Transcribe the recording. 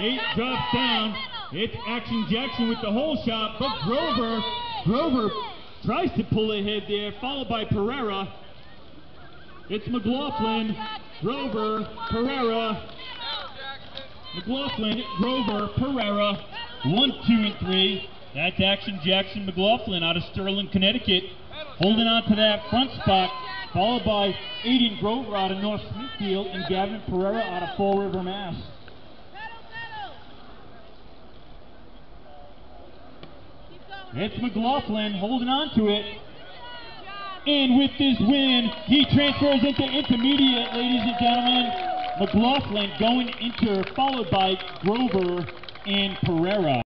Eight drops down. It's Action Jackson with the hole shot, but Grover, Grover tries to pull ahead there, followed by Pereira. It's McLaughlin, Grover, Pereira. McLaughlin, Grover, Pereira. One, two, and three. That's Action Jackson McLaughlin out of Sterling, Connecticut. Holding on to that front spot, followed by Aiden Grover out of North Smithfield and Gavin Pereira out of Fall River, Mass. It's McLaughlin holding on to it. And with this win, he transfers into intermediate, ladies and gentlemen. McLaughlin going inter, followed by Grover and Pereira.